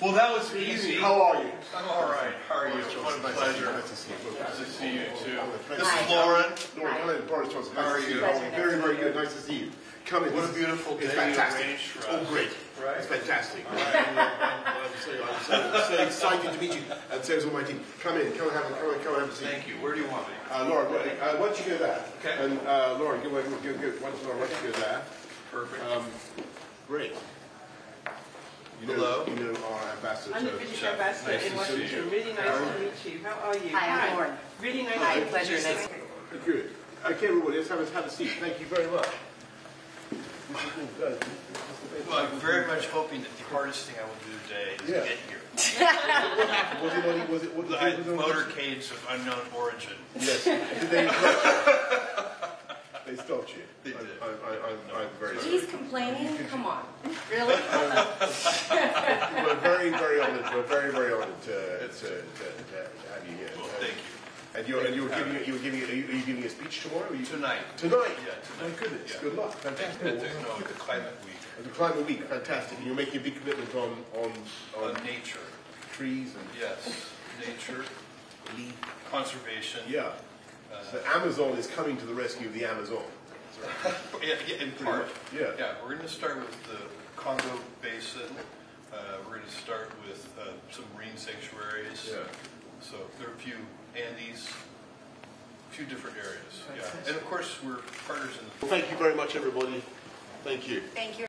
Well, that was easy. How are you? I'm all right. How are you? What a pleasure. Nice to see you. Nice to see you too. This is Lauren. Lauren, my name is Boris Johnson. How are you? Very, very good. Nice to see you. Come in. What a beautiful day you fantastic. Oh, great. Right. It's fantastic. I'm, I'm so, I'm so, so excited to meet you. And so is all my team. Come in. Come and have a, come and, come and have a seat. Thank you. Where do you want me? Uh, Lauren, why- uh, why don't you go there? Okay. And uh, Lauren, go, go, go, go, why don't you, why don't you go there? Perfect. Um, great. You know, Hello. You know our ambassador. I'm the British Jeff, ambassador nice in Washington. Really nice to meet you. How are you? Hi, I'm Lauren. Really nice Hi, to meet pleasure. you. Nice. Good. Okay, everybody, let's have a, have a seat. Thank you very much. Well, I'm very much hoping that the hardest thing I will do today is Yeah. get here. What happened? Was it was it, what, I, was it motorcades of unknown origin. Yes. Did they, they stopped you? They did. I, I, I'm, I'm very sorry. He's complaining, come on, really? Very, very honored, we're very, very honored to, to, to, to have you here. Well, thank you. And you're, and you're giving, you're giving, are you, are you giving a speech tomorrow? You- Tonight. Tonight? Yeah, tonight. goodness, Yeah. good luck, fantastic. No, the climate week the climate week, fantastic. And you're making a big commitment on, on, on on nature. trees and, Yes, nature, conservation. yeah. The uh, Amazon is coming to the rescue of the Amazon. Yeah, yeah, in part. yeah. Yeah, we're going to start with the Congo Basin. Uh, we're going to start with uh, some marine sanctuaries. Yeah. So there are a few Andes, a few different areas. Yeah, and of course we're partners in the Well, thank you very much, everybody. Thank you. Thank you.